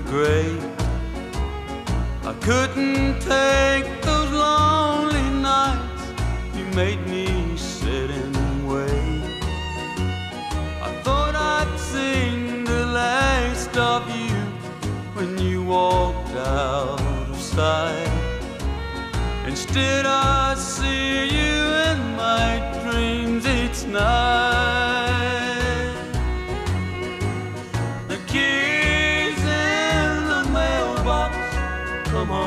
great. I couldn't take those lonely nights. You made me sit and wait. I thought I'd seen the last of you when you walked out of sight. Instead, I see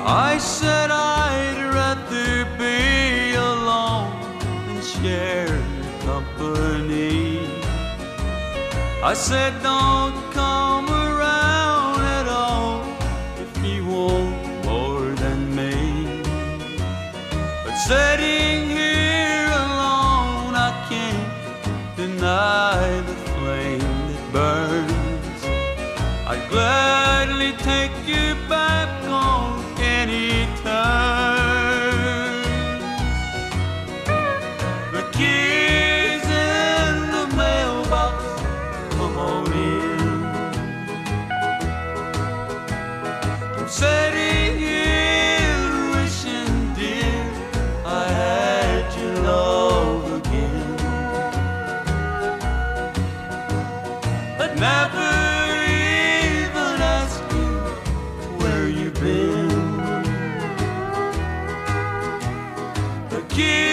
I said I'd rather be alone than share company. I said don't come around at all if you want more than me. But sitting here alone, I can't deny the flame that burns. I'd gladly take you back you.